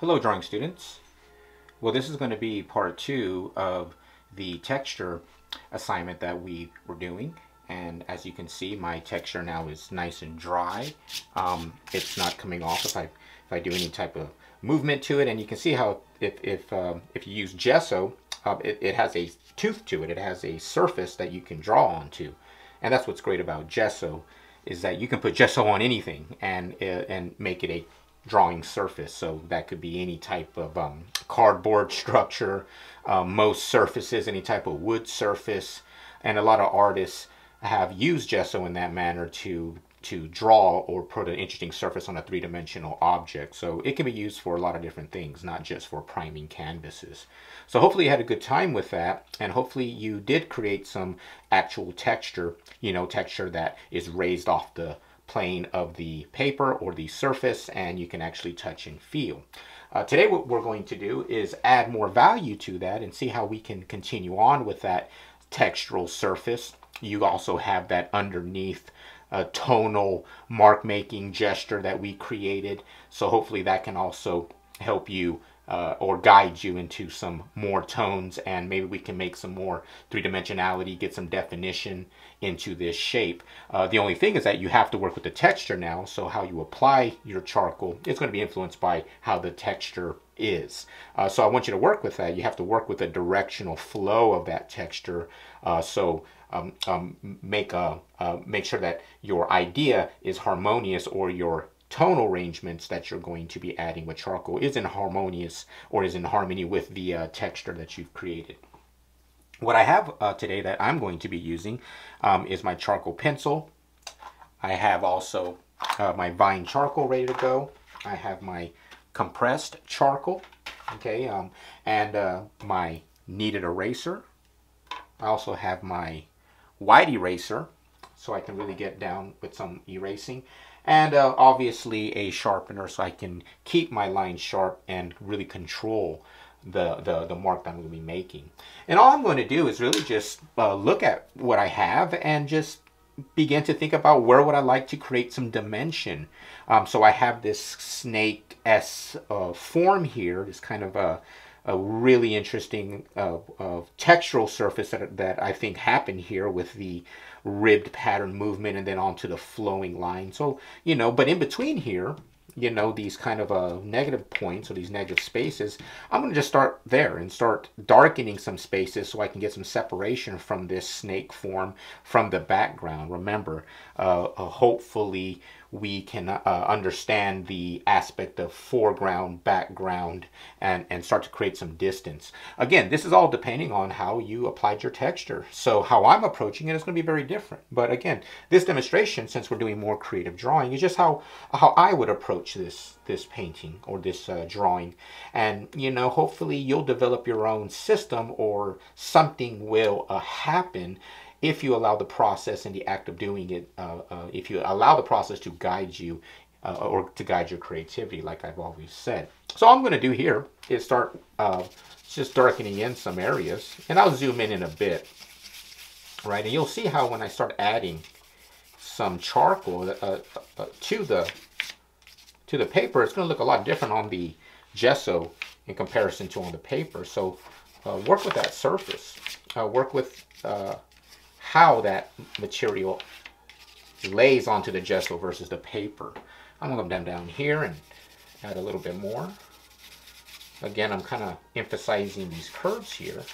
Hello drawing students. Well this is going to be part two of the texture assignment that we were doing and as you can see my texture now is nice and dry. Um, it's not coming off if I if I do any type of movement to it and you can see how if, if, um, if you use gesso uh, it, it has a tooth to it. It has a surface that you can draw onto and that's what's great about gesso is that you can put gesso on anything and uh, and make it a drawing surface. So that could be any type of um, cardboard structure, um, most surfaces, any type of wood surface. And a lot of artists have used gesso in that manner to to draw or put an interesting surface on a three-dimensional object. So it can be used for a lot of different things, not just for priming canvases. So hopefully you had a good time with that and hopefully you did create some actual texture, you know, texture that is raised off the plane of the paper or the surface and you can actually touch and feel. Uh, today what we're going to do is add more value to that and see how we can continue on with that textural surface. You also have that underneath uh, tonal mark making gesture that we created. So hopefully that can also help you uh, or guide you into some more tones and maybe we can make some more three-dimensionality, get some definition into this shape. Uh, the only thing is that you have to work with the texture now, so how you apply your charcoal is going to be influenced by how the texture is. Uh, so I want you to work with that. You have to work with the directional flow of that texture. Uh, so um, um, make a uh, make sure that your idea is harmonious or your tonal arrangements that you're going to be adding with charcoal is in harmonious or is in harmony with the uh, texture that you've created. What I have uh, today that I'm going to be using um, is my charcoal pencil. I have also uh, my vine charcoal ready to go. I have my compressed charcoal, okay, um, and uh, my kneaded eraser. I also have my white eraser, so I can really get down with some erasing and uh, obviously a sharpener so I can keep my lines sharp and really control the, the, the mark that I'm going to be making. And all I'm going to do is really just uh, look at what I have and just begin to think about where would I like to create some dimension. Um, so I have this snake S uh, form here, this kind of a, a really interesting uh, textural surface that, that I think happened here with the ribbed pattern movement and then onto the flowing line. So, you know, but in between here, you know, these kind of uh, negative points or these negative spaces, I'm going to just start there and start darkening some spaces so I can get some separation from this snake form from the background. Remember, uh, uh, hopefully we can uh, understand the aspect of foreground, background, and, and start to create some distance. Again, this is all depending on how you applied your texture. So how I'm approaching it is going to be very different. But again, this demonstration, since we're doing more creative drawing, is just how, how I would approach this, this painting or this uh, drawing. And, you know, hopefully you'll develop your own system or something will uh, happen if you allow the process and the act of doing it, uh, uh, if you allow the process to guide you uh, or to guide your creativity, like I've always said. So all I'm going to do here is start uh, just darkening in some areas, and I'll zoom in in a bit, right? And you'll see how when I start adding some charcoal uh, uh, to the to the paper, it's going to look a lot different on the gesso in comparison to on the paper. So work with that surface. work with how that material lays onto the gesso versus the paper. I'm going to come down down here and add a little bit more. Again, I'm kind of emphasizing these curves here.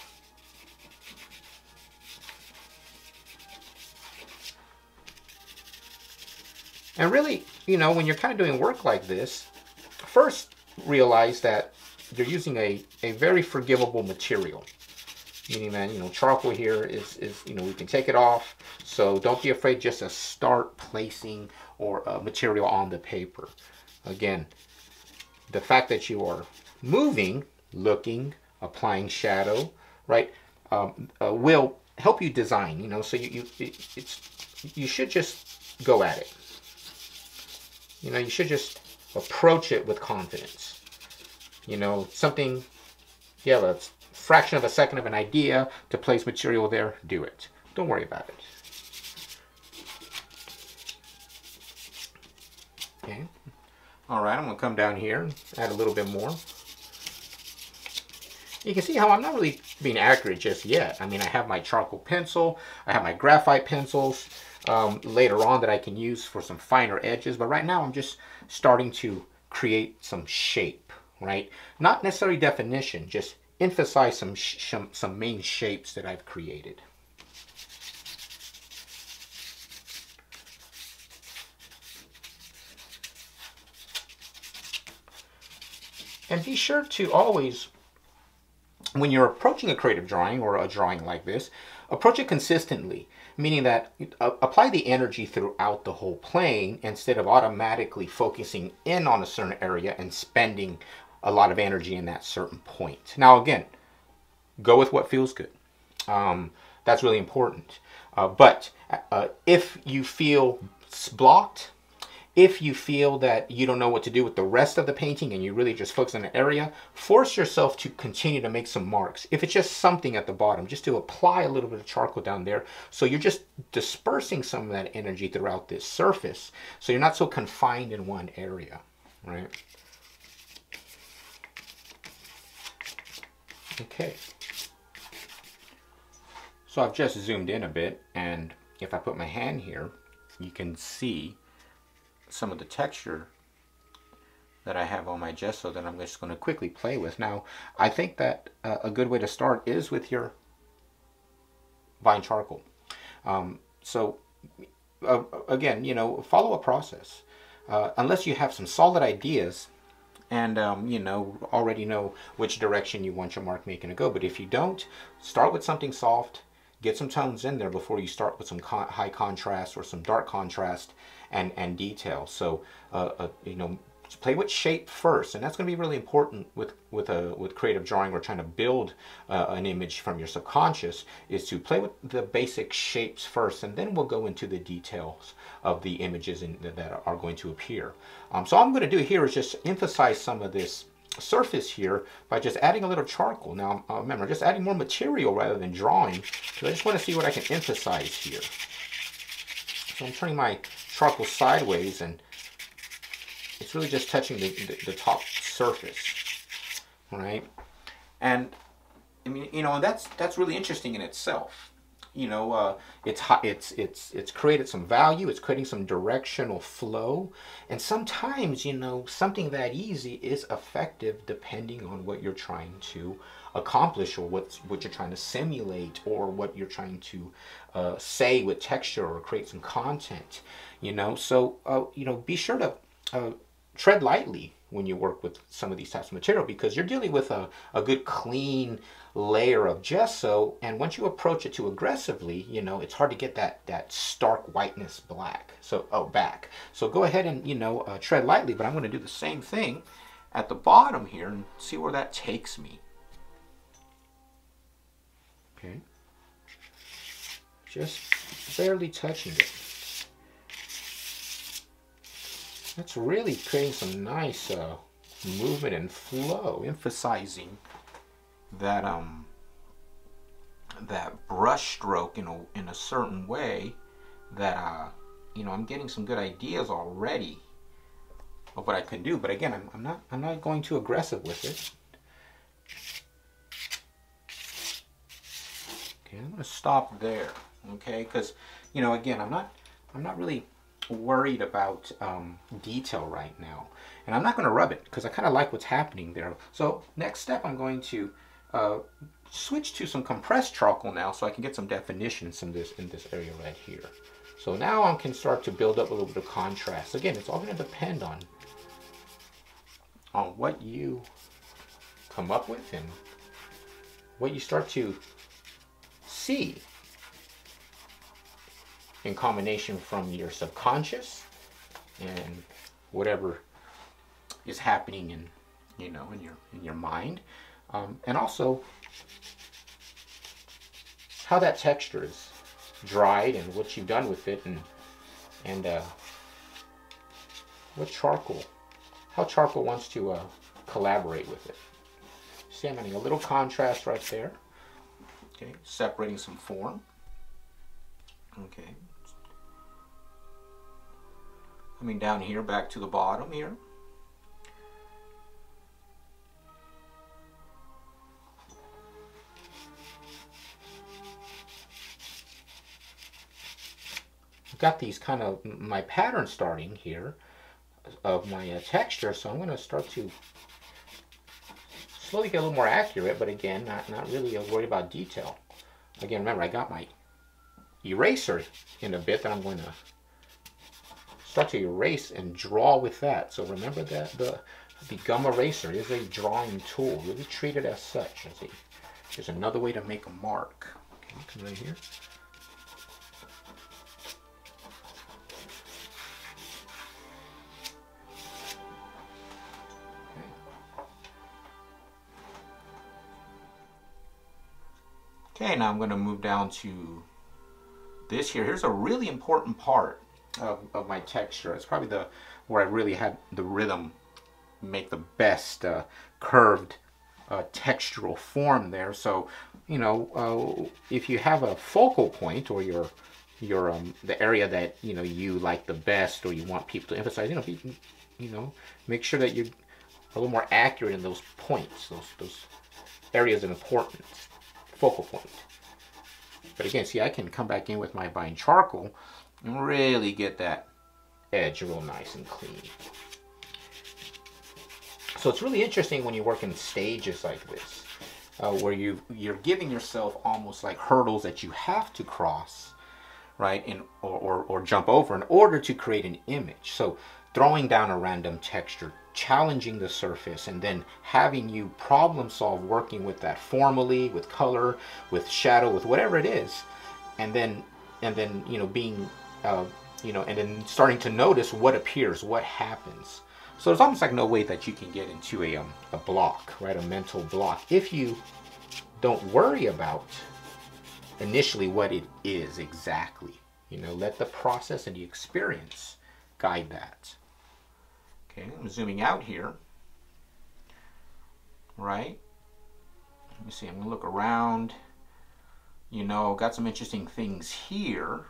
And really, you know, when you're kind of doing work like this, first realize that you're using a, a very forgivable material meaning that, you know, charcoal here is, is, you know, we can take it off. So don't be afraid just to start placing or uh, material on the paper. Again, the fact that you are moving, looking, applying shadow, right, um, uh, will help you design, you know, so you, you, it, it's, you should just go at it. You know, you should just approach it with confidence. You know, something, yeah, let's fraction of a second of an idea to place material there, do it. Don't worry about it. Okay. All right, I'm gonna come down here and add a little bit more. You can see how I'm not really being accurate just yet. I mean, I have my charcoal pencil, I have my graphite pencils um, later on that I can use for some finer edges, but right now I'm just starting to create some shape, right? Not necessarily definition, just emphasize some, some, some main shapes that I've created. And be sure to always, when you're approaching a creative drawing or a drawing like this, approach it consistently, meaning that uh, apply the energy throughout the whole plane instead of automatically focusing in on a certain area and spending a lot of energy in that certain point. Now, again, go with what feels good. Um, that's really important. Uh, but uh, if you feel blocked, if you feel that you don't know what to do with the rest of the painting and you really just focus on an area, force yourself to continue to make some marks. If it's just something at the bottom, just to apply a little bit of charcoal down there. So you're just dispersing some of that energy throughout this surface. So you're not so confined in one area, right? Okay. So I've just zoomed in a bit and if I put my hand here, you can see some of the texture that I have on my gesso that I'm just going to quickly play with. Now, I think that uh, a good way to start is with your vine charcoal. Um, so, uh, again, you know, follow a process. Uh, unless you have some solid ideas and, um, you know, already know which direction you want your mark making to go. But if you don't, start with something soft, get some tones in there before you start with some con high contrast or some dark contrast and, and detail. So, uh, uh, you know, play with shape first, and that's going to be really important with with a with creative drawing. We're trying to build uh, an image from your subconscious is to play with the basic shapes first, and then we'll go into the details of the images in, that are going to appear. Um, so all I'm going to do here is just emphasize some of this surface here by just adding a little charcoal. Now, uh, remember, just adding more material rather than drawing, because I just want to see what I can emphasize here. So I'm turning my charcoal sideways and it's really just touching the, the, the top surface, right? And I mean, you know, that's that's really interesting in itself. You know, uh, it's it's it's it's created some value. It's creating some directional flow, and sometimes you know something that easy is effective depending on what you're trying to accomplish or what what you're trying to simulate or what you're trying to uh, say with texture or create some content you know so uh, you know be sure to uh, tread lightly when you work with some of these types of material because you're dealing with a, a good clean layer of gesso and once you approach it too aggressively you know it's hard to get that that stark whiteness black so oh back so go ahead and you know uh, tread lightly but I'm going to do the same thing at the bottom here and see where that takes me Okay. Just barely touching it. That's really creating some nice uh, movement and flow, emphasizing that um that brush stroke in a in a certain way that uh you know I'm getting some good ideas already of what I can do. But again I'm, I'm not I'm not going too aggressive with it. Okay, I'm to stop there. Okay, because you know, again, I'm not, I'm not really worried about um, detail right now, and I'm not going to rub it because I kind of like what's happening there. So next step, I'm going to uh, switch to some compressed charcoal now, so I can get some definition in this in this area right here. So now I can start to build up a little bit of contrast. Again, it's all going to depend on on what you come up with and what you start to see in combination from your subconscious and whatever is happening in you know in your in your mind um, and also how that texture is dried and what you've done with it and and uh, what charcoal how charcoal wants to uh, collaborate with it see I'm adding a little contrast right there Okay, separating some form. Okay coming down here back to the bottom here. I've got these kind of my pattern starting here of my uh, texture, so I'm going to start to slowly get a little more accurate, but again, not, not really worried about detail. Again, remember, I got my eraser in a bit that I'm going to start to erase and draw with that. So remember that the, the gum eraser is a drawing tool. Really treat it as such. As a, another way to make a mark. Okay, come right here. Okay, now I'm going to move down to this here. Here's a really important part of, of my texture. It's probably the where I really had the rhythm make the best uh, curved uh, textural form there. So, you know, uh, if you have a focal point or your your um, the area that you know you like the best or you want people to emphasize, you know, you, you know, make sure that you're a little more accurate in those points, those those areas of importance, focal point. But again, see, I can come back in with my vine charcoal really get that edge real nice and clean. So it's really interesting when you work in stages like this, uh, where you you're giving yourself almost like hurdles that you have to cross, right, in or, or, or jump over in order to create an image. So throwing down a random texture, challenging the surface, and then having you problem solve working with that formally, with color, with shadow, with whatever it is, and then and then you know being uh, you know and then starting to notice what appears, what happens. So there's almost like no way that you can get into a, um, a block, right? A mental block. If you don't worry about initially what it is exactly. You know, let the process and the experience guide that. Okay, I'm zooming out here. Right? Let me see, I'm to look around. You know, got some interesting things here.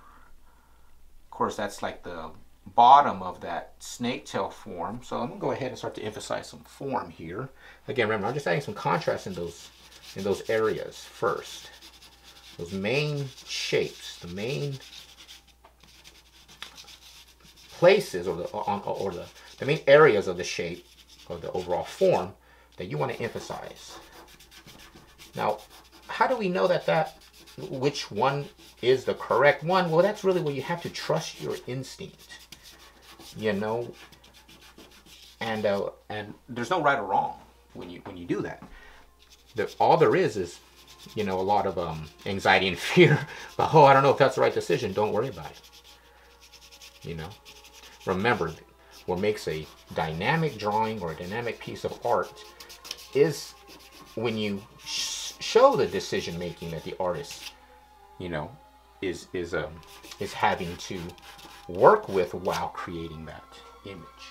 Course, that's like the bottom of that snake tail form. So I'm gonna go ahead and start to emphasize some form here. Again, remember, I'm just adding some contrast in those in those areas first. Those main shapes, the main places or the or the, the main areas of the shape of the overall form that you want to emphasize. Now, how do we know that that which one is the correct one? Well, that's really where you have to trust your instinct you know? And uh, and there's no right or wrong when you when you do that. The, all there is is you know a lot of um, anxiety and fear. But oh i don't know if that's the right decision. Don't worry about it. You know? Remember what makes a dynamic drawing or a dynamic piece of art is when you show the decision making that the artist you know is is um is having to work with while creating that image.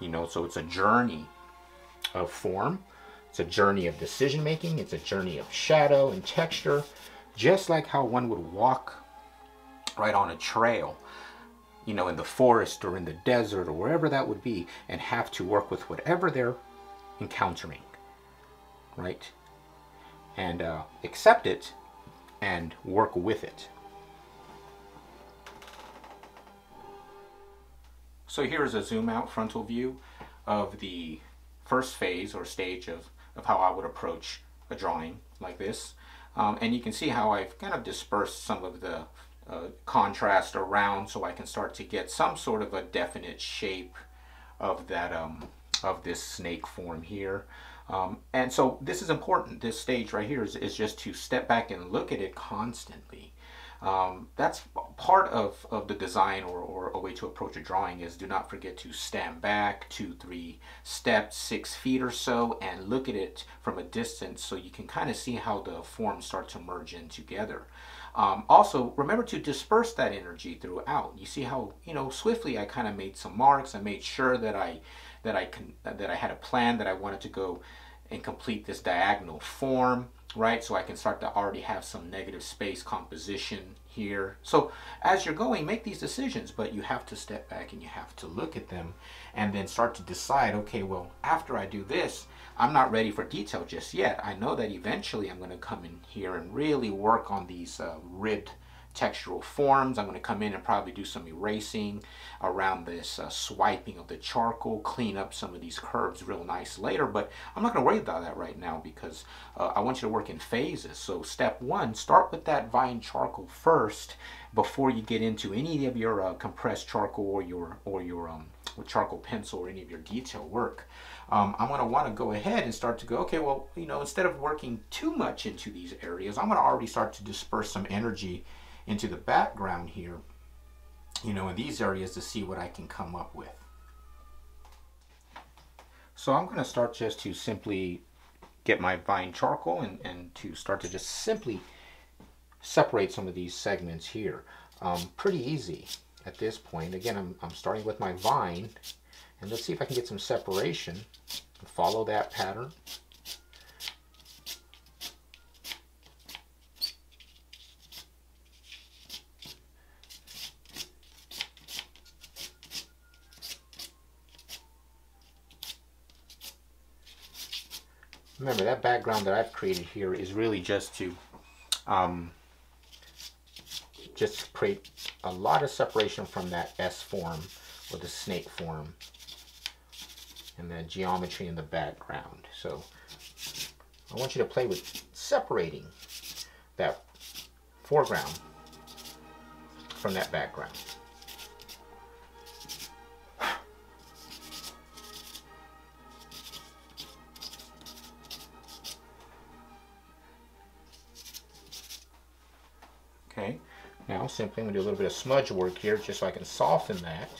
You know, so it's a journey of form, it's a journey of decision making, it's a journey of shadow and texture, just like how one would walk right on a trail, you know, in the forest or in the desert or wherever that would be, and have to work with whatever they're encountering, right? And uh, accept it and work with it. So here's a zoom out frontal view of the first phase or stage of, of how I would approach a drawing like this. Um, and you can see how I've kind of dispersed some of the uh, contrast around so I can start to get some sort of a definite shape of that um, of this snake form here. Um, and so this is important. This stage right here is, is just to step back and look at it constantly um, that's part of, of the design or, or a way to approach a drawing is do not forget to stand back two, three steps, six feet or so and look at it from a distance so you can kind of see how the forms start to merge in together. Um, also, remember to disperse that energy throughout. You see how, you know, swiftly I kind of made some marks. I made sure that I, that I, can, that I had a plan that I wanted to go and complete this diagonal form right? So I can start to already have some negative space composition here. So as you're going, make these decisions, but you have to step back and you have to look at them and then start to decide, okay, well, after I do this, I'm not ready for detail just yet. I know that eventually I'm going to come in here and really work on these uh, ribbed textural forms. I'm going to come in and probably do some erasing around this uh, swiping of the charcoal, clean up some of these curves real nice later, but I'm not going to worry about that right now because uh, I want you to work in phases. So step one, start with that vine charcoal first before you get into any of your uh, compressed charcoal or your, or your um, charcoal pencil or any of your detail work. Um, I'm going to want to go ahead and start to go, okay, well, you know, instead of working too much into these areas, I'm going to already start to disperse some energy into the background here, you know, in these areas to see what I can come up with. So I'm going to start just to simply get my vine charcoal and, and to start to just simply separate some of these segments here. Um, pretty easy at this point. Again, I'm, I'm starting with my vine and let's see if I can get some separation. Follow that pattern. Remember, that background that I've created here is really just to um, just create a lot of separation from that S form or the snake form and the geometry in the background. So I want you to play with separating that foreground from that background. Now simply I'm going to do a little bit of smudge work here just so I can soften that.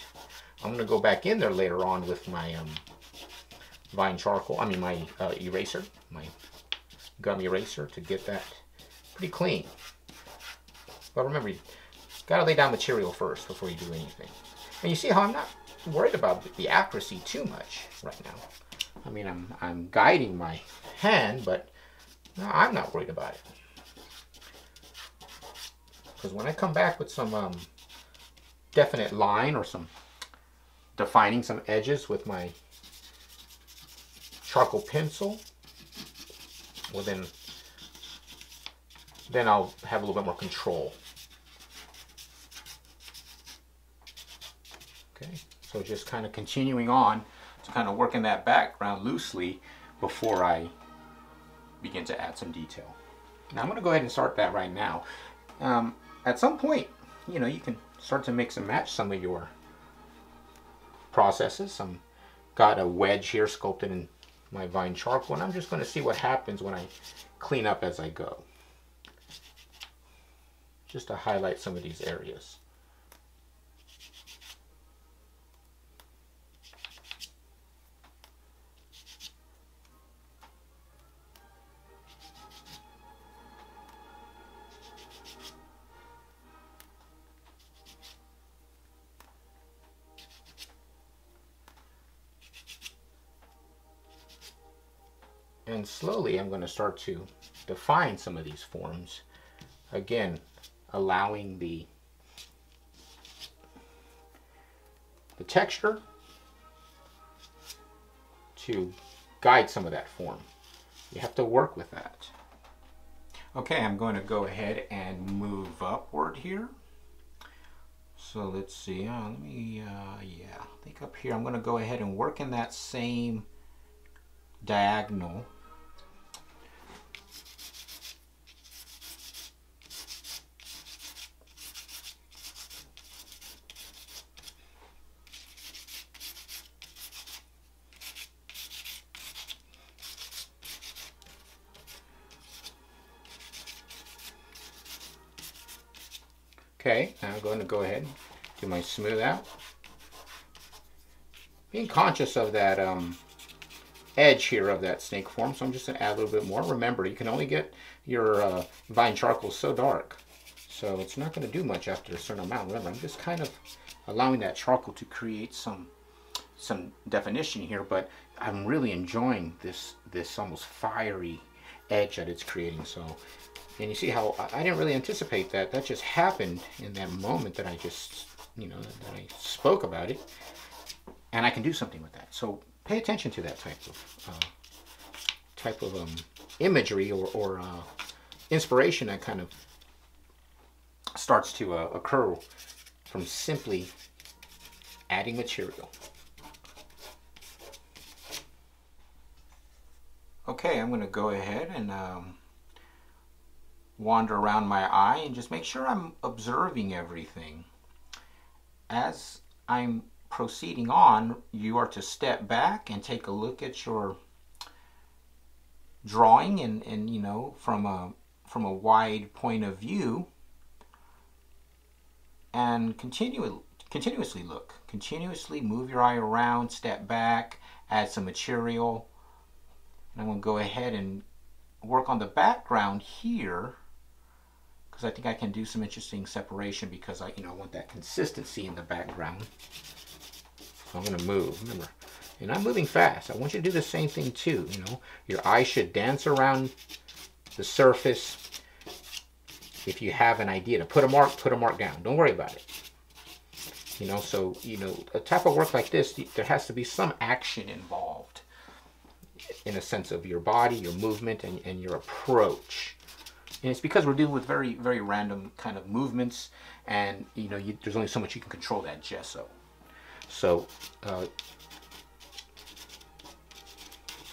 I'm going to go back in there later on with my um, Vine charcoal, I mean my uh, eraser, my gum eraser to get that pretty clean. But remember, you gotta lay down material first before you do anything. And you see how I'm not worried about the accuracy too much right now. I mean, I'm, I'm guiding my hand, but I'm not worried about it. Because when I come back with some um, definite line or some defining some edges with my charcoal pencil, well then, then I'll have a little bit more control. Okay, so just kind of continuing on to kind of work in that background loosely before I begin to add some detail. Now I'm going to go ahead and start that right now. Um, at some point, you know, you can start to mix and match some of your processes. I'm got a wedge here sculpted in my vine charcoal and I'm just going to see what happens when I clean up as I go. Just to highlight some of these areas. And slowly I'm going to start to define some of these forms. Again, allowing the, the texture to guide some of that form. You have to work with that. Okay, I'm going to go ahead and move upward here. So let's see, uh, let me, uh, yeah, I think up here I'm going to go ahead and work in that same diagonal Okay, now I'm going to go ahead do my smooth out. Being conscious of that um, edge here of that snake form, so I'm just going to add a little bit more. Remember, you can only get your uh, vine charcoal so dark, so it's not going to do much after a certain amount. Remember, I'm just kind of allowing that charcoal to create some some definition here, but I'm really enjoying this this almost fiery edge that it's creating. So and you see how I didn't really anticipate that. That just happened in that moment that I just, you know, that I spoke about it. And I can do something with that. So pay attention to that type of uh, type of um, imagery or, or uh, inspiration that kind of starts to uh, occur from simply adding material. Okay, I'm going to go ahead and um, wander around my eye and just make sure I'm observing everything. As I'm proceeding on, you are to step back and take a look at your drawing and, and you know, from a, from a wide point of view and continue, continuously look. Continuously move your eye around, step back, add some material. And I'm going to go ahead and work on the background here because I think I can do some interesting separation because I, you know, I want that consistency in the background. So I'm going to move. Remember, and I'm moving fast. I want you to do the same thing too. You know, your eye should dance around the surface. If you have an idea to put a mark, put a mark down. Don't worry about it. You know, so, you know, a type of work like this, there has to be some action involved in a sense of your body, your movement, and, and your approach. And it's because we're dealing with very, very random kind of movements, and you know, you, there's only so much you can control that gesso. So, uh,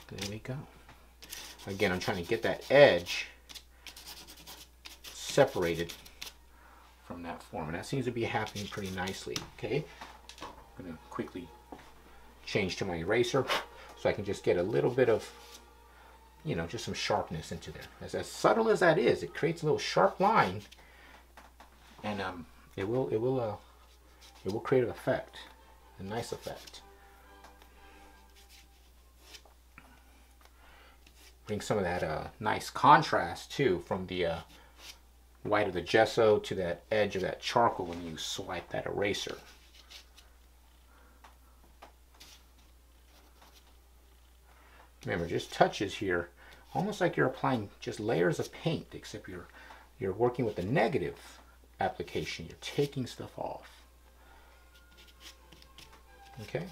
there we go. Again, I'm trying to get that edge separated from that form, and that seems to be happening pretty nicely. Okay, I'm going to quickly change to my eraser so I can just get a little bit of you know, just some sharpness into there. As, as subtle as that is, it creates a little sharp line, and um, it will it will uh, it will create an effect, a nice effect. Bring some of that uh, nice contrast too from the uh, white of the gesso to that edge of that charcoal when you swipe that eraser. Remember, just touches here, almost like you're applying just layers of paint, except you're, you're working with the negative application. You're taking stuff off. Okay,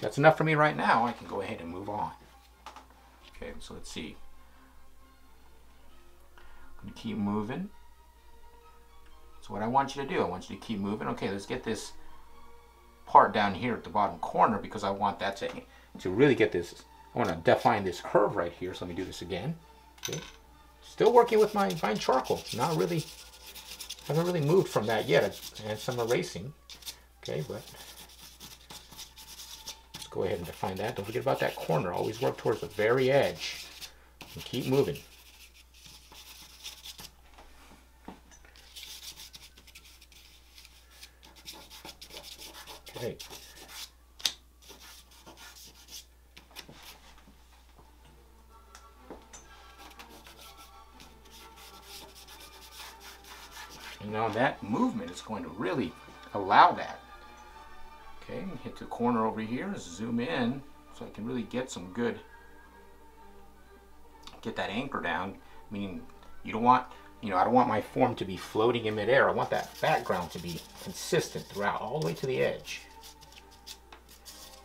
that's enough for me right now. I can go ahead and move on. Okay, so let's see. I'm gonna keep moving. So what I want you to do, I want you to keep moving. Okay, let's get this part down here at the bottom corner because I want that to, to really get this I want to define this curve right here, so let me do this again. Okay. Still working with my vine charcoal. Not really, haven't really moved from that yet. And some erasing. Okay, but let's go ahead and define that. Don't forget about that corner. Always work towards the very edge. And keep moving. Okay. Now that movement is going to really allow that. Okay, hit the corner over here, zoom in so I can really get some good, get that anchor down, meaning you don't want, you know, I don't want my form to be floating in midair. I want that background to be consistent throughout, all the way to the edge.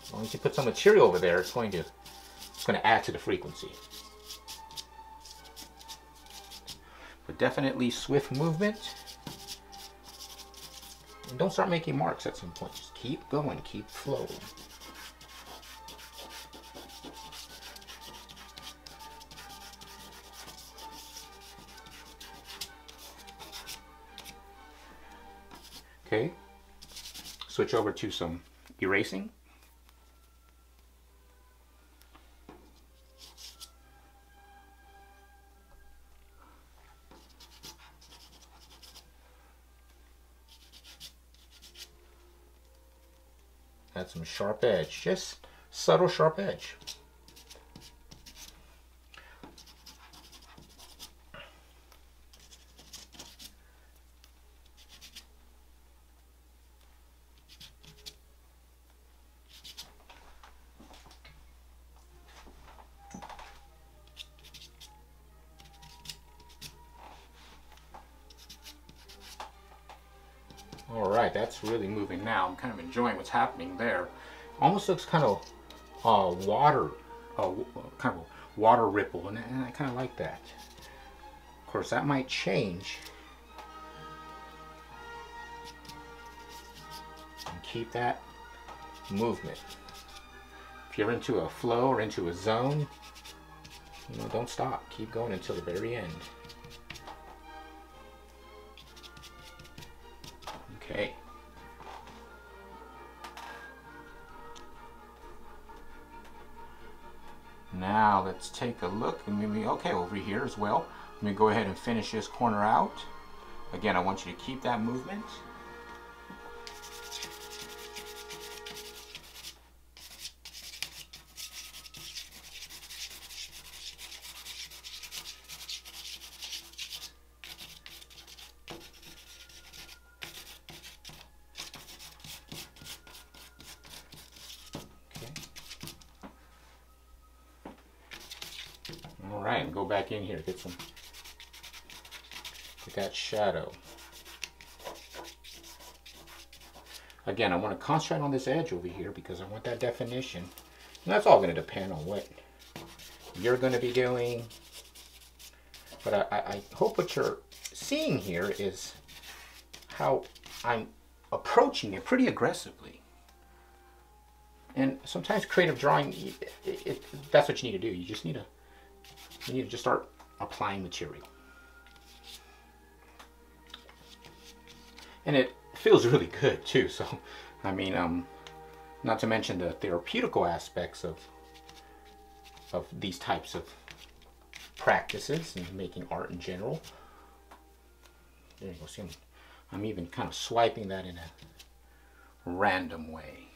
As long as you put some material over there, it's going to, it's going to add to the frequency. But definitely swift movement. And don't start making marks at some point. Just keep going, keep flowing. Okay, switch over to some erasing. Some sharp edge, just subtle sharp edge. enjoying what's happening there. Almost looks kind of uh, water, uh, kind of water ripple, and, and I kind of like that. Of course, that might change. And keep that movement. If you're into a flow or into a zone, you know, don't stop. Keep going until the very end. Okay. Now let's take a look and maybe, okay, over here as well. Let me go ahead and finish this corner out. Again, I want you to keep that movement. All right, go back in here, get some, get that shadow. Again, I want to concentrate on this edge over here because I want that definition. And that's all going to depend on what you're going to be doing. But I, I hope what you're seeing here is how I'm approaching it pretty aggressively. And sometimes creative drawing, it, it, that's what you need to do. You just need to you need to just start applying material. And it feels really good too. So, I mean, um, not to mention the therapeutical aspects of of these types of practices and making art in general. There you go. See, I'm, I'm even kind of swiping that in a random way.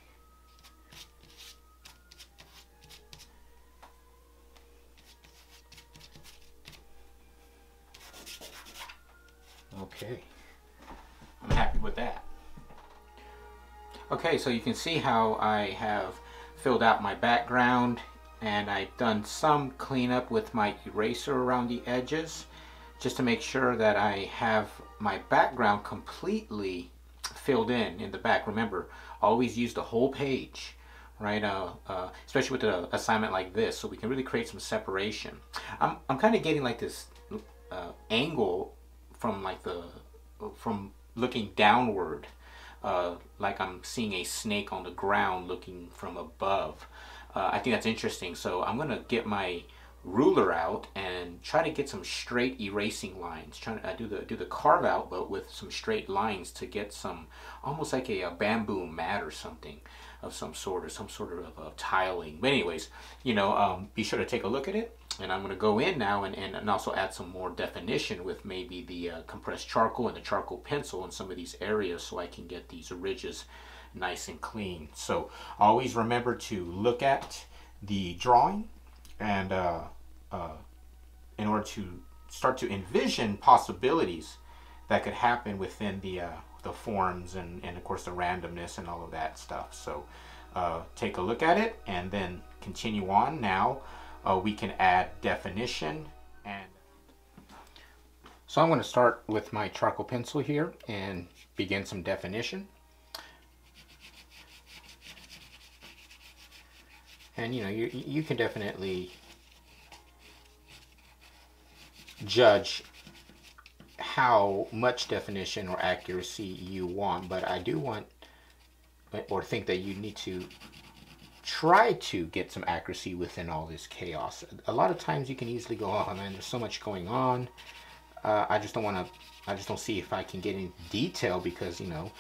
Okay, I'm happy with that. Okay, so you can see how I have filled out my background and I've done some cleanup with my eraser around the edges just to make sure that I have my background completely filled in in the back. Remember, always use the whole page, right? Uh, uh, especially with an assignment like this, so we can really create some separation. I'm, I'm kind of getting like this uh, angle from like the from looking downward uh, like I'm seeing a snake on the ground looking from above. Uh, I think that's interesting. So I'm gonna get my ruler out and try to get some straight erasing lines. Trying to uh, do the do the carve out, but with some straight lines to get some almost like a, a bamboo mat or something of some sort or some sort of uh, tiling. But anyways, you know, um, be sure to take a look at it. And I'm going to go in now and, and, and, also add some more definition with maybe the uh, compressed charcoal and the charcoal pencil in some of these areas so I can get these ridges nice and clean. So always remember to look at the drawing and uh, uh, in order to start to envision possibilities that could happen within the, uh, the forms and, and of course the randomness and all of that stuff. So uh, take a look at it and then continue on now uh, we can add definition and so I'm going to start with my charcoal pencil here and begin some definition. And you know, you, you can definitely judge how much definition or accuracy you want, but I do want or think that you need to try to get some accuracy within all this chaos. A lot of times you can easily go, oh man, there's so much going on. Uh, I just don't want to, I just don't see if I can get in detail because, you know,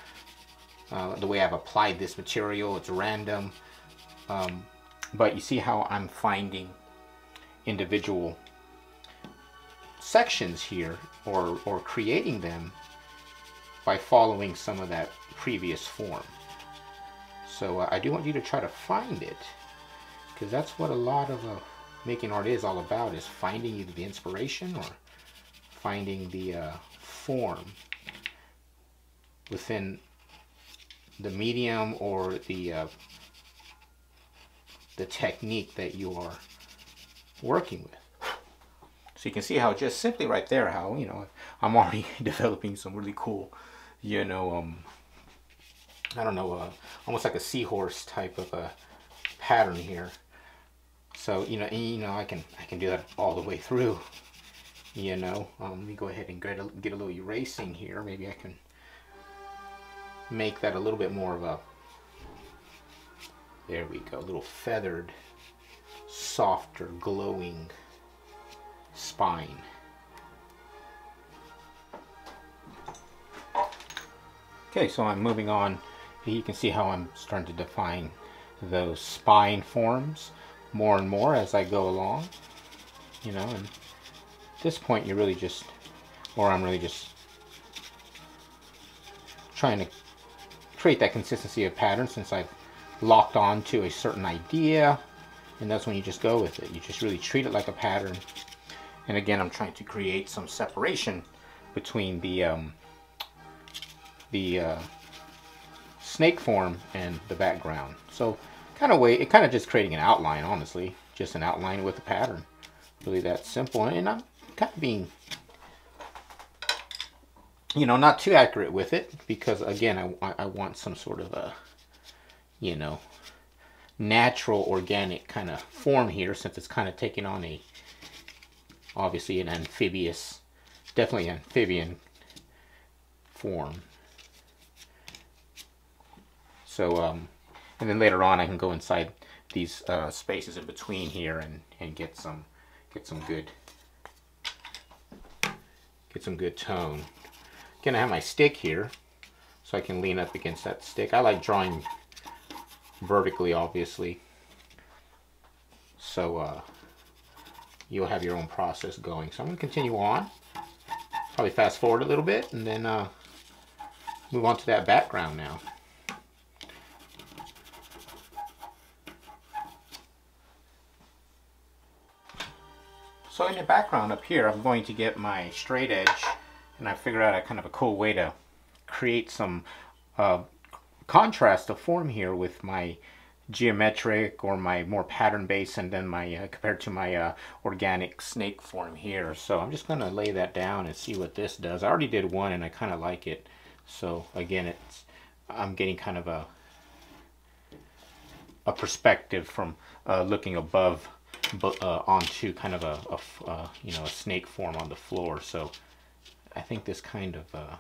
uh, the way I've applied this material, it's random. Um, but you see how I'm finding individual sections here or, or creating them by following some of that previous form. So uh, I do want you to try to find it because that's what a lot of uh, making art is all about is finding either the inspiration or finding the uh, form within the medium or the uh, the technique that you are working with. So you can see how just simply right there how you know I'm already developing some really cool you know um, I don't know, uh, almost like a seahorse type of a pattern here. So, you know, you know, I can, I can do that all the way through, you know. Um, let me go ahead and get a, get a little erasing here. Maybe I can make that a little bit more of a There we go, a little feathered, softer, glowing spine. Okay, so I'm moving on. You can see how I'm starting to define those spine forms more and more as I go along. You know, and at this point you're really just, or I'm really just trying to create that consistency of pattern since I've locked on to a certain idea and that's when you just go with it. You just really treat it like a pattern. And again, I'm trying to create some separation between the um, the uh, snake form and the background. So kind of way, it kind of just creating an outline, honestly. Just an outline with a pattern. Really that simple. And I'm kind of being, you know, not too accurate with it because again, I, I want some sort of a, you know, natural organic kind of form here since it's kind of taking on a, obviously an amphibious, definitely amphibian form. So, um, and then later on I can go inside these uh, spaces in between here and, and get some, get some good, get some good tone. Again, I have my stick here, so I can lean up against that stick. I like drawing vertically, obviously. So uh, you'll have your own process going. So I'm going to continue on. Probably fast forward a little bit and then uh, move on to that background now. So in the background up here, I'm going to get my straight edge and I figured out a kind of a cool way to create some uh, contrast of form here with my geometric or my more pattern based and then my uh, compared to my uh, organic snake form here. So I'm just gonna lay that down and see what this does. I already did one and I kind of like it. So again it's I'm getting kind of a a perspective from uh, looking above uh, onto kind of a, a uh, you know a snake form on the floor. So I think this kind of uh,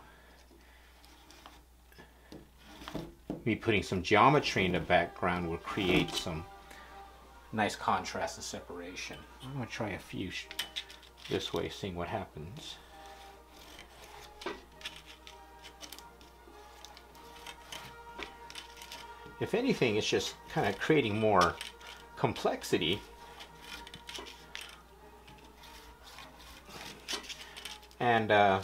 me putting some geometry in the background will create some nice contrast and separation. I'm gonna try a few this way, seeing what happens. If anything, it's just kind of creating more complexity and uh,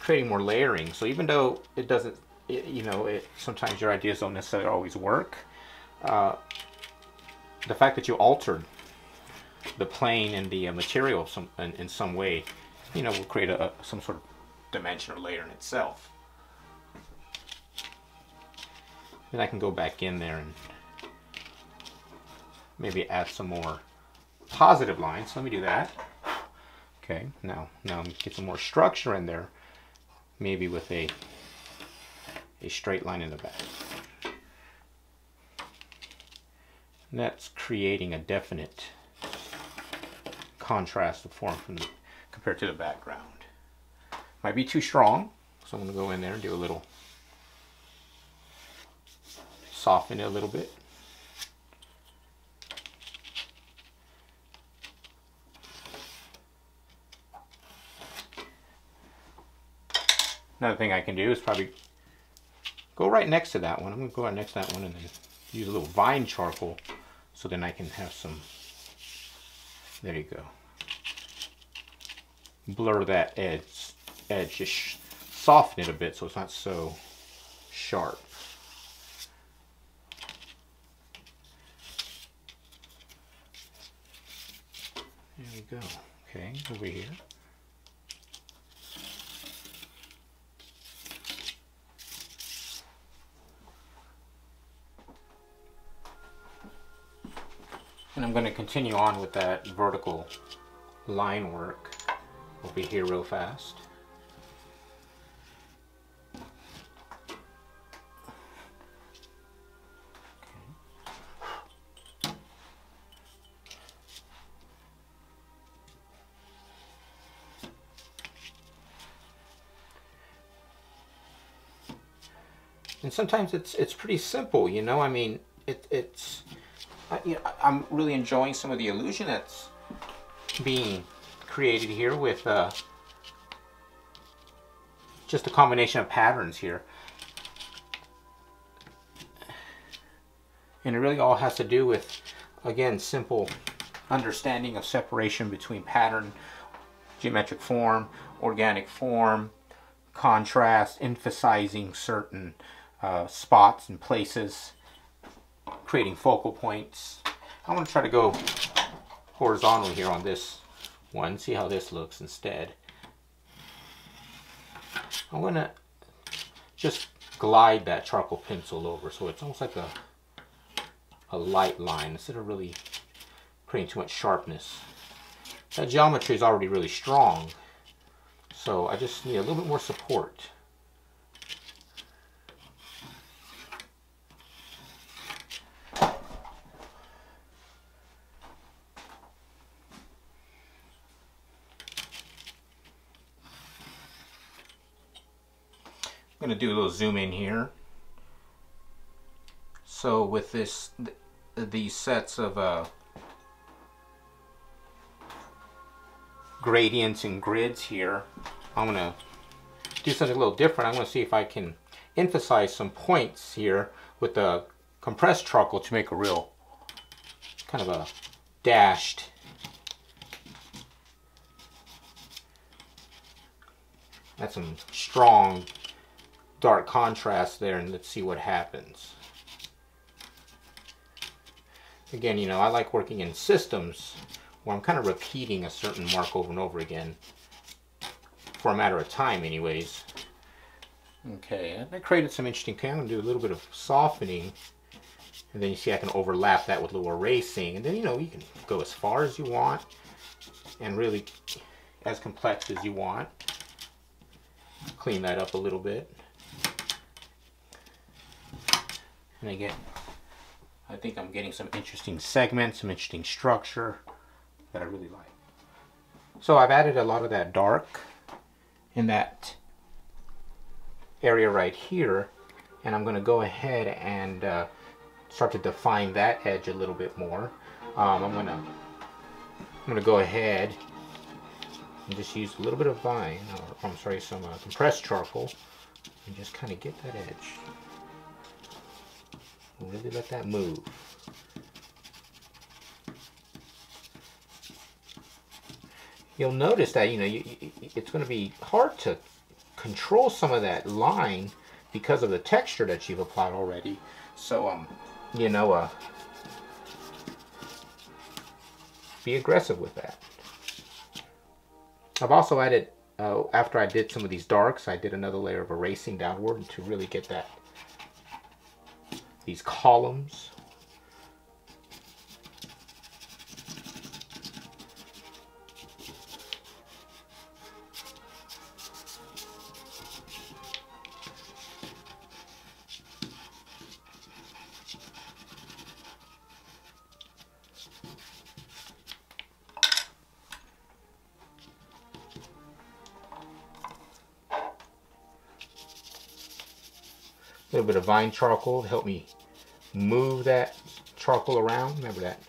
creating more layering. So even though it doesn't, it, you know, it, sometimes your ideas don't necessarily always work, uh, the fact that you altered the plane and the uh, material some, in, in, some way, you know, will create a, a, some sort of dimension or layer in itself. Then I can go back in there and maybe add some more positive lines. Let me do that. Okay, now, now get some more structure in there, maybe with a, a straight line in the back. And that's creating a definite contrast of form from the, compared to the background. Might be too strong, so I'm going to go in there and do a little, soften it a little bit. Another thing I can do is probably go right next to that one. I'm going to go right next to that one and then use a little vine charcoal so then I can have some, there you go. Blur that edge, edge, just soften it a bit so it's not so sharp. There we go. Okay, over here. And I'm going to continue on with that vertical line work over here real fast. And sometimes it's it's pretty simple, you know. I mean, it, it's, uh, you know, I'm really enjoying some of the illusion that's being created here with uh, just a combination of patterns here. And it really all has to do with, again, simple understanding of separation between pattern, geometric form, organic form, contrast, emphasizing certain uh, spots and places, creating focal points. I want to try to go horizontally here on this one, see how this looks instead. I'm going to just glide that charcoal pencil over so it's almost like a, a light line instead of really creating too much sharpness. That geometry is already really strong, so I just need a little bit more support. I'm going to do a little zoom in here. So with this, th these sets of uh, gradients and grids here, I'm going to do something a little different. I'm going to see if I can emphasize some points here with the compressed charcoal to make a real kind of a dashed that's some strong dark contrast there and let's see what happens. Again, you know, I like working in systems where I'm kind of repeating a certain mark over and over again for a matter of time anyways. Okay, I created some interesting, okay, I'm going to do a little bit of softening and then you see I can overlap that with a little erasing and then you know you can go as far as you want and really as complex as you want. Clean that up a little bit. And again, I think I'm getting some interesting segments, some interesting structure that I really like. So I've added a lot of that dark in that area right here. And I'm going to go ahead and uh, start to define that edge a little bit more. Um, I'm going to I'm going to go ahead and just use a little bit of vine, or I'm sorry, some uh, compressed charcoal, and just kind of get that edge. Really let that move. You'll notice that, you know, you, it's going to be hard to control some of that line because of the texture that you've applied already. So, um, you know, uh, be aggressive with that. I've also added, uh, after I did some of these darks, I did another layer of erasing downward to really get that these columns. Vine charcoal to help me move that charcoal around. Remember that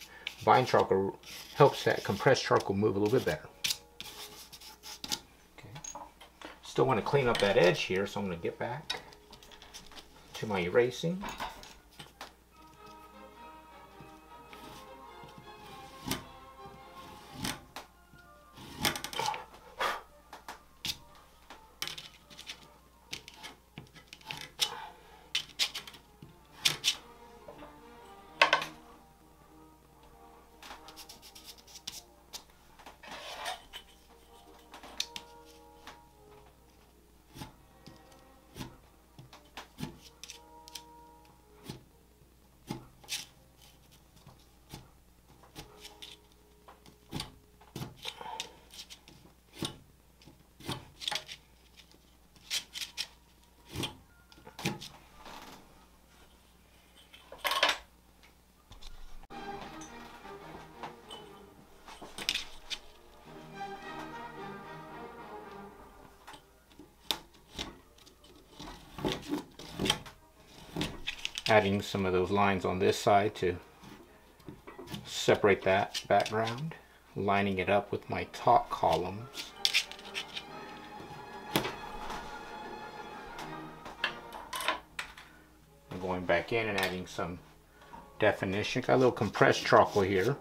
vine charcoal helps that compressed charcoal move a little bit better. Okay. Still want to clean up that edge here, so I'm going to get back to my erasing. Adding some of those lines on this side to separate that background, lining it up with my top columns. I'm going back in and adding some definition. Got a little compressed charcoal here.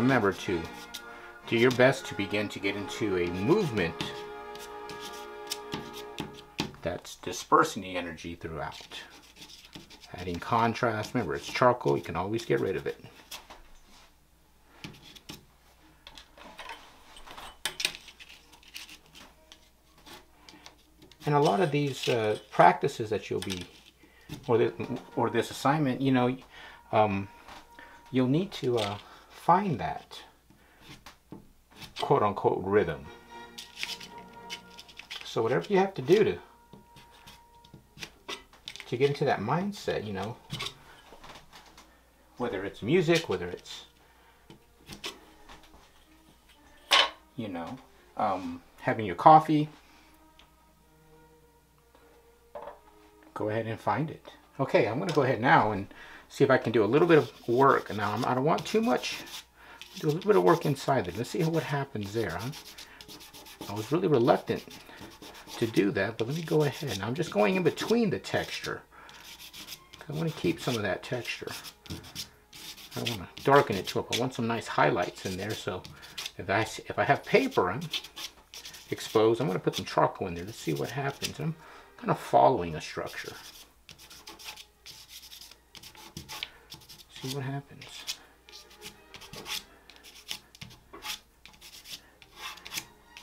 Remember to do your best to begin to get into a movement that's dispersing the energy throughout. Adding contrast, remember it's charcoal, you can always get rid of it. And a lot of these uh, practices that you'll be, or, this, or this assignment, you know, um, you'll need to uh, find that quote unquote rhythm. So whatever you have to do to to get into that mindset, you know, whether it's music, whether it's you know, um, having your coffee, go ahead and find it. Okay, I'm going to go ahead now and see if I can do a little bit of work. Now, I don't want too much. Do a little bit of work inside it. Let's see what happens there. Huh? I was really reluctant to do that, but let me go ahead. Now, I'm just going in between the texture. I want to keep some of that texture. I want to darken it too up. I want some nice highlights in there. So if I, if I have paper I'm exposed, I'm going to put some charcoal in there to see what happens. I'm kind of following a structure. See what happens.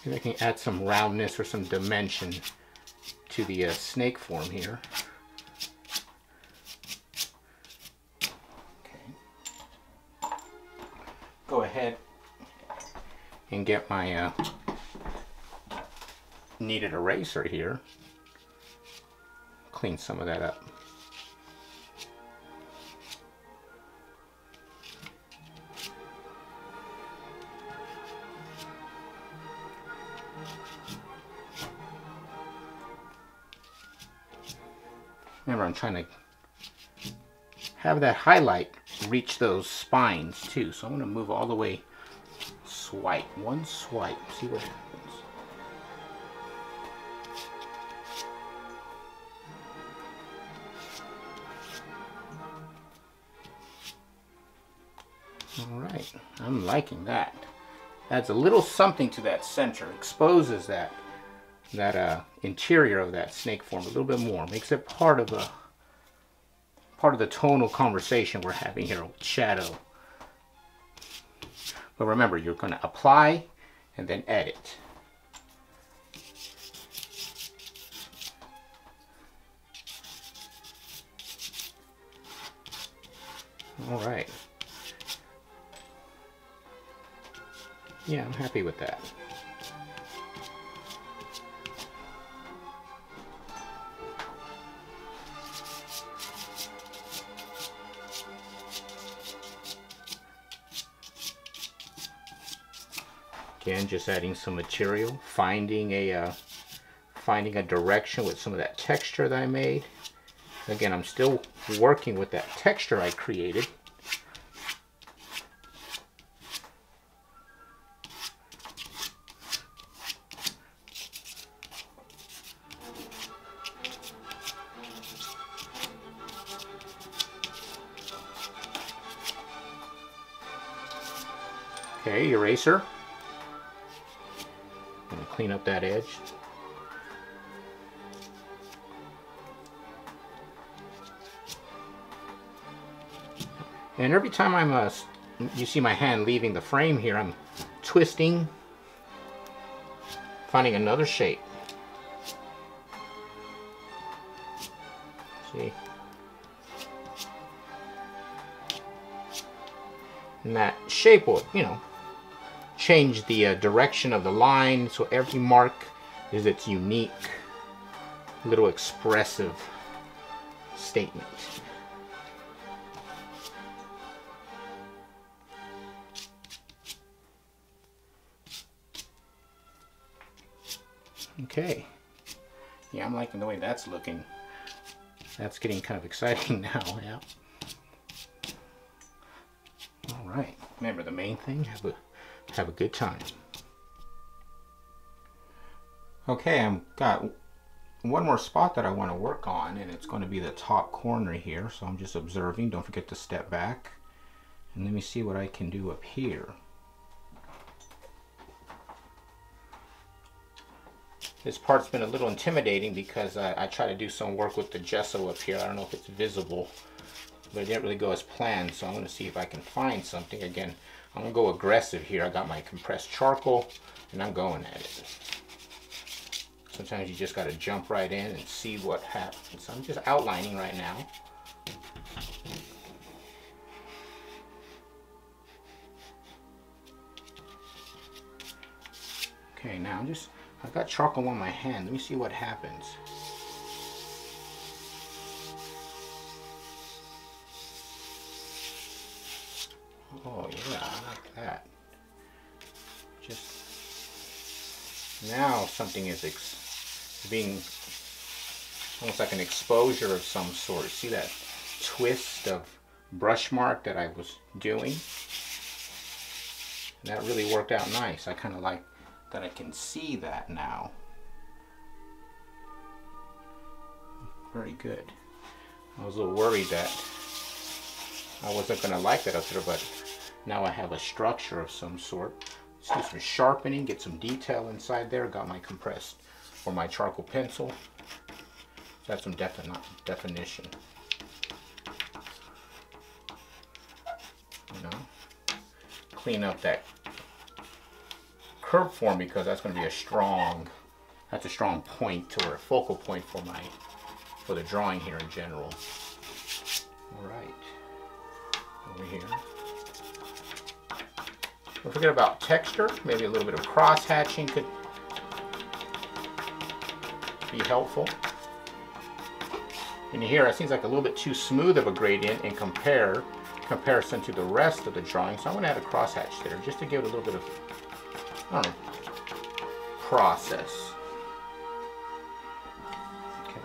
Maybe I can add some roundness or some dimension to the uh, snake form here. Okay. Go ahead and get my uh, kneaded eraser here. Clean some of that up. Trying to have that highlight reach those spines too. So I'm going to move all the way, swipe, one swipe, see what happens. All right, I'm liking that. Adds a little something to that center, exposes that that uh, interior of that snake form a little bit more. Makes it part of the part of the tonal conversation we're having here with shadow. But remember, you're going to apply and then edit. All right. Yeah, I'm happy with that. Again, just adding some material, finding a uh, finding a direction with some of that texture that I made. Again, I'm still working with that texture I created. Okay, eraser clean up that edge. And every time I'm, uh, you see my hand leaving the frame here, I'm twisting, finding another shape. See? And that shape will, you know, change the uh, direction of the line so every mark is its unique little expressive statement. Okay. Yeah, I'm liking the way that's looking. That's getting kind of exciting now, yeah. All right. Remember the main thing, have a good time. Okay, I've got one more spot that I want to work on and it's going to be the top corner here. So I'm just observing. Don't forget to step back. And let me see what I can do up here. This part's been a little intimidating because I, I try to do some work with the gesso up here. I don't know if it's visible, but it didn't really go as planned. So I'm going to see if I can find something. Again, I'm to go aggressive here. I got my compressed charcoal and I'm going at it. Sometimes you just got to jump right in and see what happens. So I'm just outlining right now. Okay, now I'm just I've got charcoal on my hand. Let me see what happens. Oh yeah, like that. Just now something is being almost like an exposure of some sort. See that twist of brush mark that I was doing? That really worked out nice. I kind of like that I can see that now. Very good. I was a little worried that I wasn't going to like that up there, but now I have a structure of some sort. Let's do some sharpening, get some detail inside there. Got my compressed or my charcoal pencil. That's some defin definition. You know, clean up that curve form because that's going to be a strong, that's a strong point or a focal point for my, for the drawing here in general. All right, over here. Don't forget about texture. Maybe a little bit of cross hatching could be helpful. And here it seems like a little bit too smooth of a gradient in compare comparison to the rest of the drawing. So I'm going to add a cross hatch there just to give it a little bit of I don't know, process. Okay.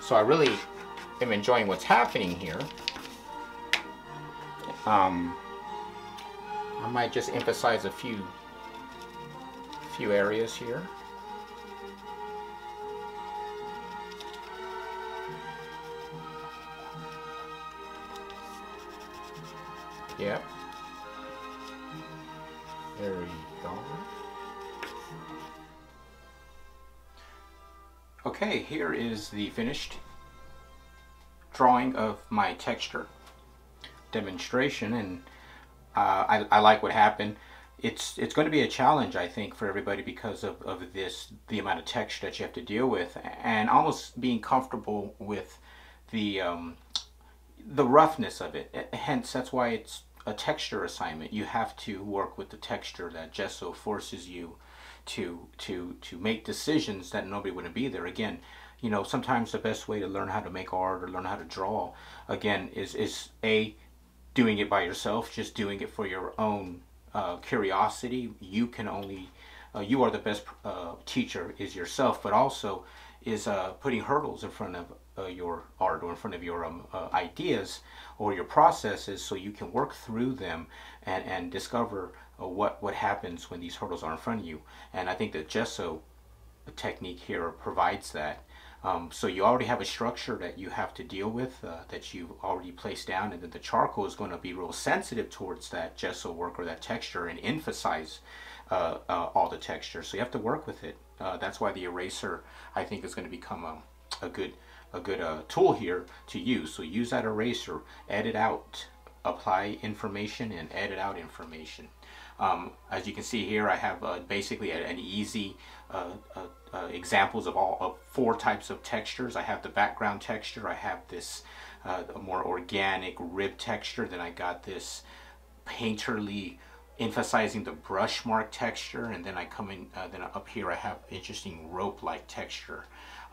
So I really am enjoying what's happening here. Um, I might just emphasize a few few areas here. Yep. There we go. Okay, here is the finished drawing of my texture demonstration and uh, I, I like what happened. It's it's going to be a challenge, I think, for everybody because of, of this the amount of texture that you have to deal with, and almost being comfortable with the um, the roughness of it. Hence, that's why it's a texture assignment. You have to work with the texture that gesso forces you to to to make decisions that nobody wouldn't be there. Again, you know, sometimes the best way to learn how to make art or learn how to draw, again, is is a doing it by yourself, just doing it for your own uh, curiosity. You can only, uh, you are the best uh, teacher is yourself, but also is uh, putting hurdles in front of uh, your art or in front of your um, uh, ideas or your processes so you can work through them and, and discover what, what happens when these hurdles are in front of you. And I think the gesso technique here provides that. Um, so you already have a structure that you have to deal with uh, that you've already placed down and then the charcoal is going to be real sensitive towards that gesso work or that texture and emphasize uh, uh, all the texture. So you have to work with it. Uh, that's why the eraser I think is going to become a, a good a good uh, tool here to use. So use that eraser, edit out, apply information and edit out information. Um, as you can see here, I have uh, basically an easy uh, uh, uh, examples of all of four types of textures. I have the background texture. I have this uh, more organic rib texture. Then I got this painterly emphasizing the brush mark texture and then I come in uh, then up here I have interesting rope like texture.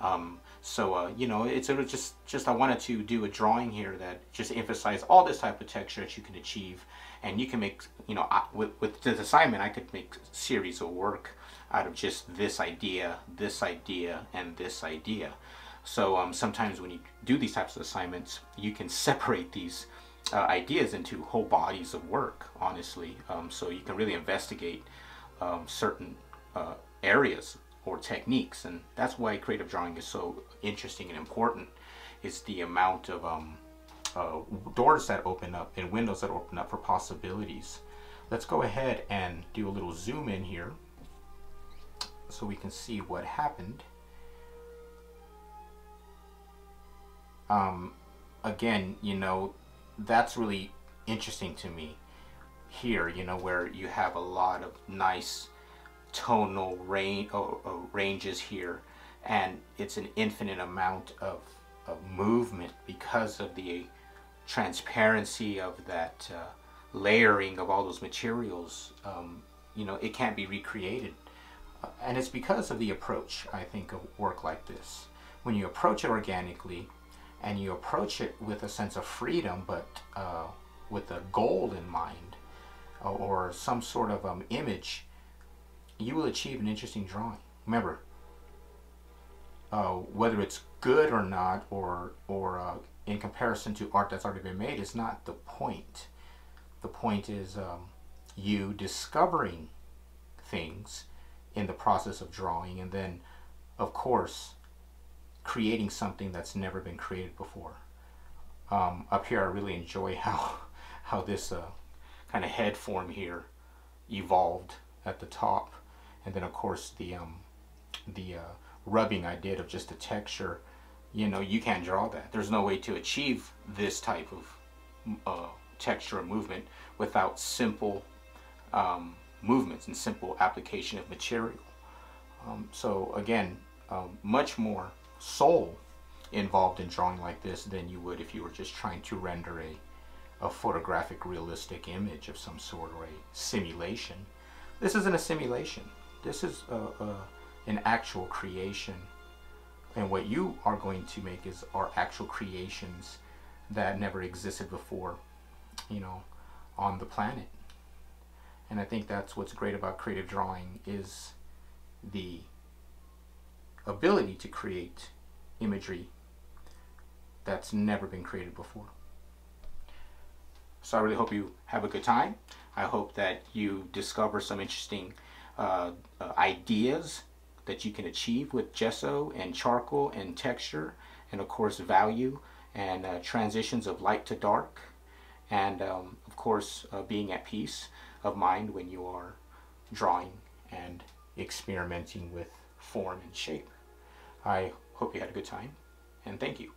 Um, so uh, you know it's sort of just just I wanted to do a drawing here that just emphasize all this type of texture that you can achieve. And you can make you know I, with, with this assignment I could make series of work out of just this idea this idea and this idea. So um, sometimes when you do these types of assignments you can separate these uh, ideas into whole bodies of work, honestly. Um, so you can really investigate um, certain uh, areas or techniques, and that's why creative drawing is so interesting and important. Is the amount of um, uh, doors that open up and windows that open up for possibilities. Let's go ahead and do a little zoom in here so we can see what happened. Um, again, you know, that's really interesting to me here, you know, where you have a lot of nice tonal range, oh, oh, ranges here, and it's an infinite amount of, of movement because of the transparency of that uh, layering of all those materials. Um, you know, it can't be recreated. Uh, and it's because of the approach, I think, of work like this. When you approach it organically, and you approach it with a sense of freedom, but uh, with a goal in mind uh, or some sort of um, image, you will achieve an interesting drawing. Remember, uh, whether it's good or not, or or uh, in comparison to art that's already been made, is not the point. The point is um, you discovering things in the process of drawing, and then, of course, creating something that's never been created before. Um, up here, I really enjoy how how this uh, kind of head form here evolved at the top, and then of course the um, the uh, rubbing I did of just the texture. You know, you can't draw that. There's no way to achieve this type of uh, texture or movement without simple um, movements and simple application of material. Um, so again, uh, much more soul involved in drawing like this than you would if you were just trying to render a, a photographic realistic image of some sort or a simulation. This isn't a simulation. This is a, a, an actual creation. And what you are going to make is are actual creations that never existed before, you know, on the planet. And I think that's what's great about creative drawing is the ability to create imagery that's never been created before. So I really hope you have a good time. I hope that you discover some interesting uh, uh, ideas that you can achieve with gesso and charcoal and texture and of course value and uh, transitions of light to dark and um, of course uh, being at peace of mind when you are drawing and experimenting with form and shape. I hope you had a good time, and thank you.